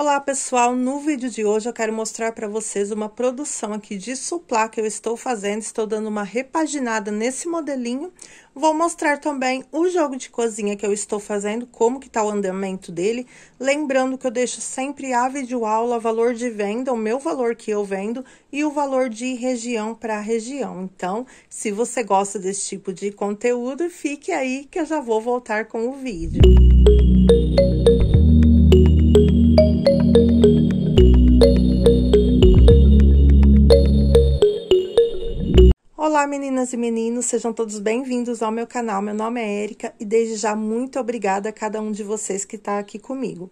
Olá pessoal, no vídeo de hoje eu quero mostrar para vocês uma produção aqui de suplá que eu estou fazendo, estou dando uma repaginada nesse modelinho. Vou mostrar também o jogo de cozinha que eu estou fazendo, como que tá o andamento dele. Lembrando que eu deixo sempre a videoaula, valor de venda, o meu valor que eu vendo e o valor de região para região. Então, se você gosta desse tipo de conteúdo, fique aí que eu já vou voltar com o vídeo. Olá meninas e meninos, sejam todos bem-vindos ao meu canal. Meu nome é Erika e desde já muito obrigada a cada um de vocês que está aqui comigo.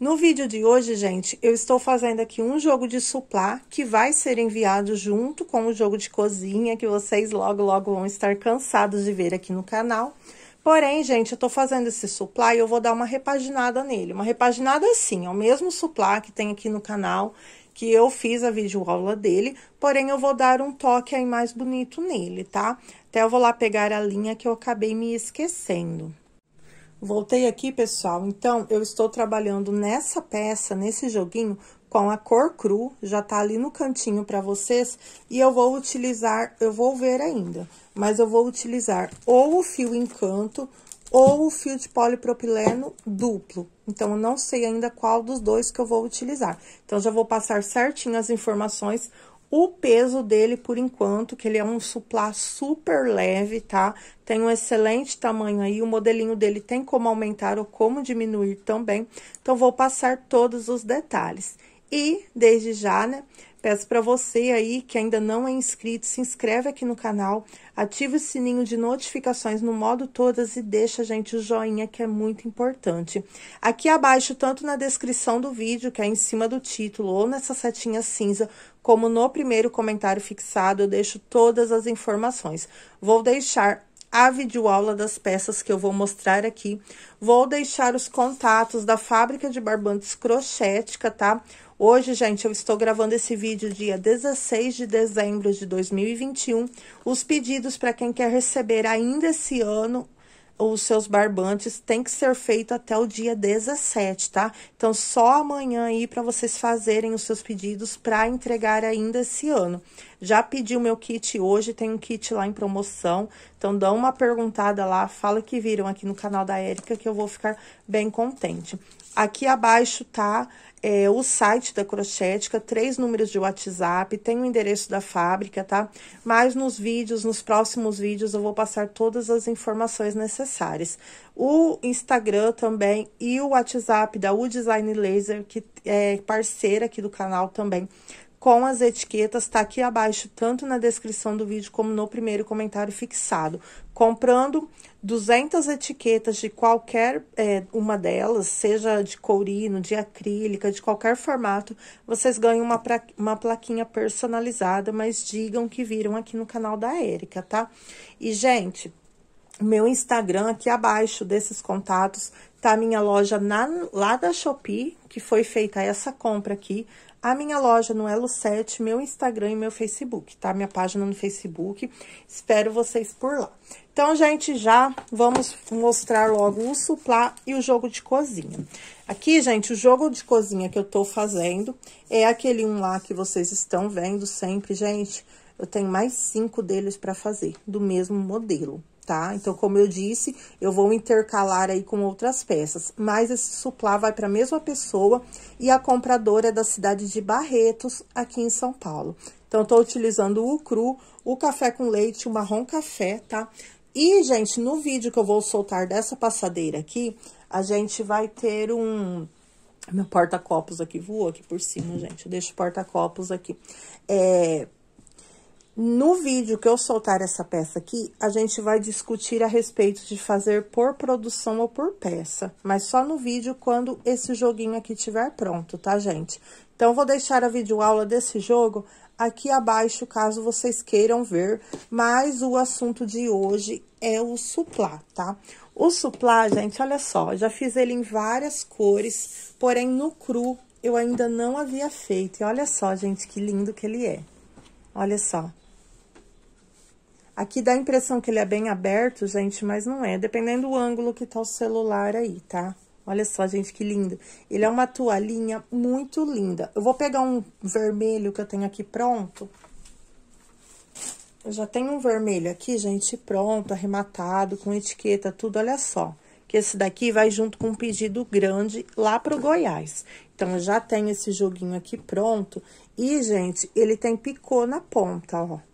No vídeo de hoje, gente, eu estou fazendo aqui um jogo de suplá que vai ser enviado junto com o jogo de cozinha que vocês logo logo vão estar cansados de ver aqui no canal. Porém, gente, eu tô fazendo esse suplá e eu vou dar uma repaginada nele. Uma repaginada assim, é o mesmo suplá que tem aqui no canal, que eu fiz a videoaula dele, porém eu vou dar um toque aí mais bonito nele, tá? Até eu vou lá pegar a linha que eu acabei me esquecendo. Voltei aqui, pessoal, então eu estou trabalhando nessa peça, nesse joguinho, com a cor cru, já tá ali no cantinho para vocês, e eu vou utilizar, eu vou ver ainda, mas eu vou utilizar ou o fio encanto ou o fio de polipropileno duplo. Então, eu não sei ainda qual dos dois que eu vou utilizar. Então, já vou passar certinho as informações, o peso dele por enquanto, que ele é um suplá super leve, tá? Tem um excelente tamanho aí, o modelinho dele tem como aumentar ou como diminuir também. Então, vou passar todos os detalhes. E, desde já, né, Peço para você aí que ainda não é inscrito, se inscreve aqui no canal, ativa o sininho de notificações no modo todas e deixa, gente, o joinha que é muito importante. Aqui abaixo, tanto na descrição do vídeo, que é em cima do título, ou nessa setinha cinza, como no primeiro comentário fixado, eu deixo todas as informações. Vou deixar a videoaula das peças que eu vou mostrar aqui. Vou deixar os contatos da fábrica de barbantes crochética, tá? Hoje, gente, eu estou gravando esse vídeo dia 16 de dezembro de 2021. Os pedidos para quem quer receber ainda esse ano os seus barbantes tem que ser feito até o dia 17, tá? Então, só amanhã aí para vocês fazerem os seus pedidos para entregar ainda esse ano. Já pedi o meu kit hoje, tem um kit lá em promoção. Então, dá uma perguntada lá, fala que viram aqui no canal da Érica que eu vou ficar bem contente. Aqui abaixo tá é, o site da Crochética, três números de WhatsApp, tem o endereço da fábrica, tá? Mas nos vídeos, nos próximos vídeos, eu vou passar todas as informações necessárias. O Instagram também e o WhatsApp da U Design Laser, que é parceira aqui do canal também, com as etiquetas, tá aqui abaixo, tanto na descrição do vídeo como no primeiro comentário fixado. Comprando 200 etiquetas de qualquer é, uma delas, seja de courino, de acrílica, de qualquer formato, vocês ganham uma, pra, uma plaquinha personalizada, mas digam que viram aqui no canal da Érica, tá? E, gente, meu Instagram aqui abaixo desses contatos tá a minha loja na, lá da Shopee, que foi feita essa compra aqui a minha loja no Elo 7, meu Instagram e meu Facebook, tá? Minha página no Facebook. Espero vocês por lá. Então, gente, já vamos mostrar logo o suplá e o jogo de cozinha. Aqui, gente, o jogo de cozinha que eu tô fazendo é aquele um lá que vocês estão vendo sempre, gente. Eu tenho mais cinco deles para fazer, do mesmo modelo, tá? Então, como eu disse, eu vou intercalar aí com outras peças, mas esse suplá vai para a mesma pessoa e a compradora é da cidade de Barretos, aqui em São Paulo. Então, tô utilizando o cru, o café com leite, o marrom café, tá? E, gente, no vídeo que eu vou soltar dessa passadeira aqui, a gente vai ter um... Meu porta-copos aqui voou aqui por cima, gente. Eu deixo o porta-copos aqui. É, no vídeo que eu soltar essa peça aqui, a gente vai discutir a respeito de fazer por produção ou por peça. Mas só no vídeo quando esse joguinho aqui estiver pronto, tá, gente? Então, vou deixar a videoaula desse jogo aqui abaixo, caso vocês queiram ver. Mas o assunto de hoje é o suplá, tá? O suplá, gente, olha só, já fiz ele em várias cores, porém no cru eu ainda não havia feito. E olha só, gente, que lindo que ele é. Olha só. Aqui dá a impressão que ele é bem aberto, gente, mas não é. Dependendo do ângulo que tá o celular aí, tá? Olha só, gente, que lindo. Ele é uma toalhinha muito linda. Eu vou pegar um vermelho que eu tenho aqui pronto. Eu já tenho um vermelho aqui, gente, pronto, arrematado, com etiqueta, tudo, olha só. Que esse daqui vai junto com um pedido grande lá pro Goiás. Então, eu já tenho esse joguinho aqui pronto. E, gente, ele tem picô na ponta, ó.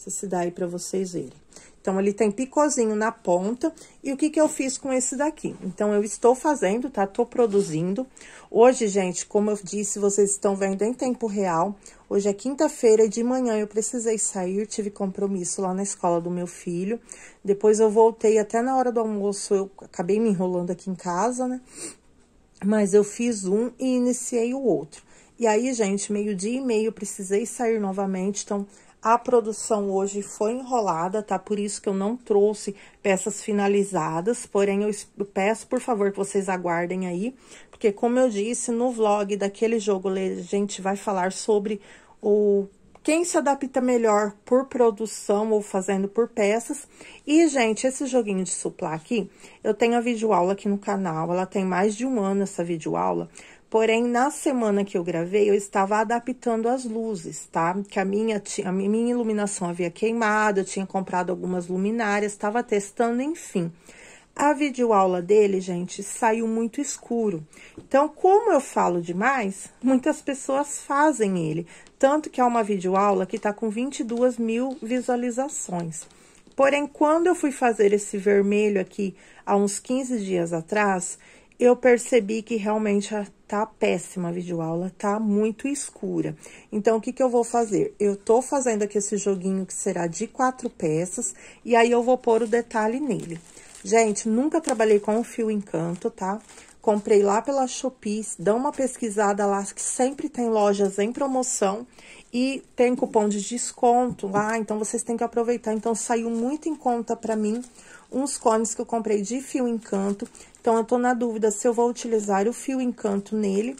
Se se dá aí pra vocês verem. Então, ele tem picôzinho na ponta. E o que que eu fiz com esse daqui? Então, eu estou fazendo, tá? Tô produzindo. Hoje, gente, como eu disse, vocês estão vendo em tempo real. Hoje é quinta-feira de manhã eu precisei sair, tive compromisso lá na escola do meu filho. Depois eu voltei até na hora do almoço, eu acabei me enrolando aqui em casa, né? Mas eu fiz um e iniciei o outro. E aí, gente, meio-dia e meio, precisei sair novamente, então a produção hoje foi enrolada, tá? Por isso que eu não trouxe peças finalizadas, porém eu peço, por favor, que vocês aguardem aí, porque como eu disse no vlog daquele jogo, a gente vai falar sobre o quem se adapta melhor por produção ou fazendo por peças. E, gente, esse joguinho de suplar aqui, eu tenho a videoaula aqui no canal, ela tem mais de um ano essa videoaula, Porém, na semana que eu gravei, eu estava adaptando as luzes, tá? Que a minha, a minha iluminação havia queimado, eu tinha comprado algumas luminárias, estava testando, enfim. A videoaula dele, gente, saiu muito escuro. Então, como eu falo demais, muitas pessoas fazem ele. Tanto que é uma videoaula que tá com 22 mil visualizações. Porém, quando eu fui fazer esse vermelho aqui, há uns 15 dias atrás, eu percebi que realmente tá péssima a videoaula, tá muito escura. Então, o que que eu vou fazer? Eu tô fazendo aqui esse joguinho que será de quatro peças, e aí eu vou pôr o detalhe nele. Gente, nunca trabalhei com o fio encanto, tá? Comprei lá pela Shopee, dá uma pesquisada lá, que sempre tem lojas em promoção e tem cupom de desconto lá, então vocês têm que aproveitar. Então, saiu muito em conta pra mim uns cones que eu comprei de fio encanto. Então, eu tô na dúvida se eu vou utilizar o fio encanto nele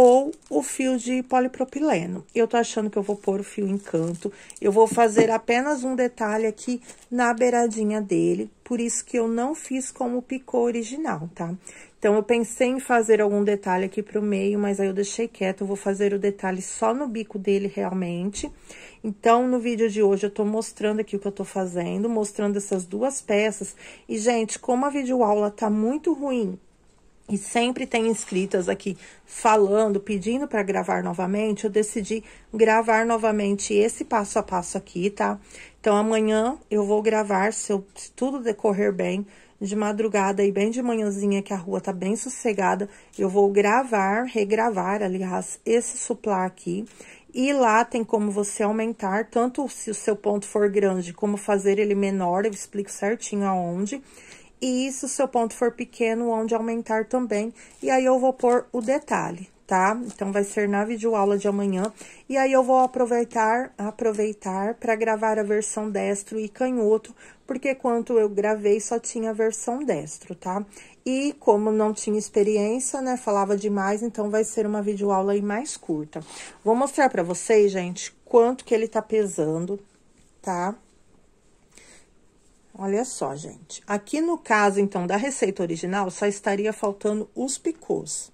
ou o fio de polipropileno. Eu tô achando que eu vou pôr o fio encanto. Eu vou fazer apenas um detalhe aqui na beiradinha dele, por isso que eu não fiz como picô original, tá? Então, eu pensei em fazer algum detalhe aqui pro meio, mas aí eu deixei quieto, eu vou fazer o detalhe só no bico dele realmente. Então, no vídeo de hoje, eu tô mostrando aqui o que eu tô fazendo, mostrando essas duas peças. E, gente, como a videoaula tá muito ruim e sempre tem inscritas aqui falando, pedindo para gravar novamente, eu decidi gravar novamente esse passo a passo aqui, tá? Então, amanhã eu vou gravar, se, eu, se tudo decorrer bem, de madrugada e bem de manhãzinha, que a rua tá bem sossegada, eu vou gravar, regravar, aliás, esse suplar aqui. E lá tem como você aumentar, tanto se o seu ponto for grande, como fazer ele menor, eu explico certinho aonde. E se o seu ponto for pequeno, onde aumentar também. E aí, eu vou pôr o detalhe, tá? Então, vai ser na videoaula de amanhã. E aí, eu vou aproveitar, aproveitar para gravar a versão destro e canhoto, porque quando eu gravei, só tinha a versão destro, tá? E como não tinha experiência, né, falava demais, então vai ser uma videoaula aí mais curta. Vou mostrar pra vocês, gente, quanto que ele tá pesando, tá? Olha só, gente. Aqui no caso, então, da receita original, só estaria faltando os picôs.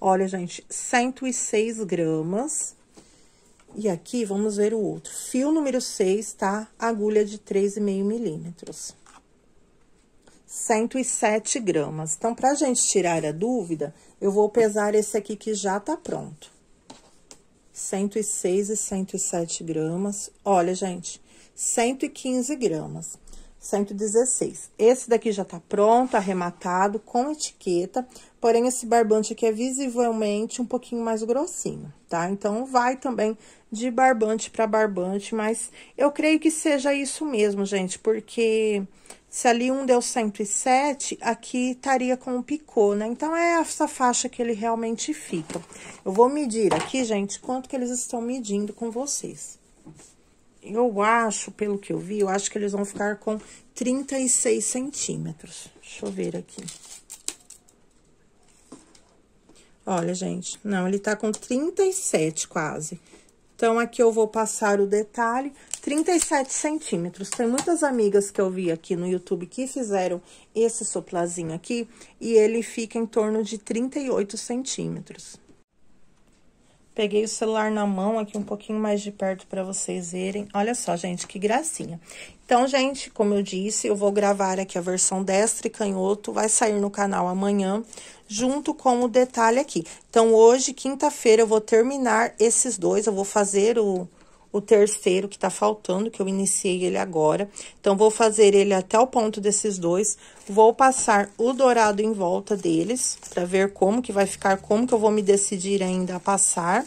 Olha, gente, 106 gramas. E aqui, vamos ver o outro. Fio número 6, tá? Agulha de 3,5 milímetros. 107 gramas. Então, pra gente tirar a dúvida, eu vou pesar esse aqui que já tá pronto. 106 e 107 gramas. Olha, gente, 115 gramas. 116. Esse daqui já tá pronto, arrematado, com etiqueta, porém esse barbante aqui é visivelmente um pouquinho mais grossinho, tá? Então, vai também de barbante para barbante, mas eu creio que seja isso mesmo, gente, porque se ali um deu 107, aqui estaria com o picô, né? Então, é essa faixa que ele realmente fica. Eu vou medir aqui, gente, quanto que eles estão medindo com vocês. Eu acho, pelo que eu vi, eu acho que eles vão ficar com 36 centímetros. Deixa eu ver aqui. Olha, gente, não, ele tá com 37 quase. Então, aqui eu vou passar o detalhe, 37 centímetros. Tem muitas amigas que eu vi aqui no YouTube que fizeram esse soplazinho aqui, e ele fica em torno de 38 centímetros. Peguei o celular na mão aqui um pouquinho mais de perto para vocês verem. Olha só, gente, que gracinha. Então, gente, como eu disse, eu vou gravar aqui a versão destra e canhoto, vai sair no canal amanhã, junto com o detalhe aqui. Então, hoje, quinta-feira, eu vou terminar esses dois, eu vou fazer o, o terceiro que tá faltando, que eu iniciei ele agora. Então, vou fazer ele até o ponto desses dois. Vou passar o dourado em volta deles, pra ver como que vai ficar, como que eu vou me decidir ainda a passar.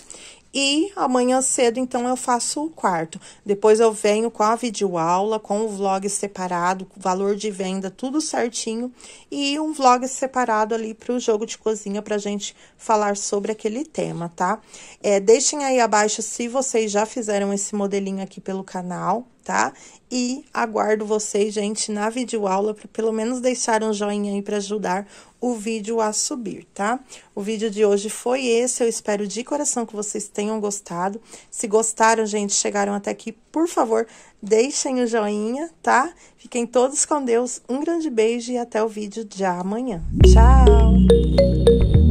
E amanhã cedo, então, eu faço o quarto. Depois eu venho com a videoaula, com o vlog separado, valor de venda, tudo certinho. E um vlog separado ali para o jogo de cozinha, pra gente falar sobre aquele tema, tá? É, deixem aí abaixo se vocês já fizeram esse modelinho aqui pelo canal, tá? E aguardo vocês, gente, na videoaula, para pelo menos deixar um joinha aí para ajudar o vídeo a subir, tá? O vídeo de hoje foi esse, eu espero de coração que vocês tenham gostado. Se gostaram, gente, chegaram até aqui, por favor, deixem o joinha, tá? Fiquem todos com Deus, um grande beijo e até o vídeo de amanhã. Tchau!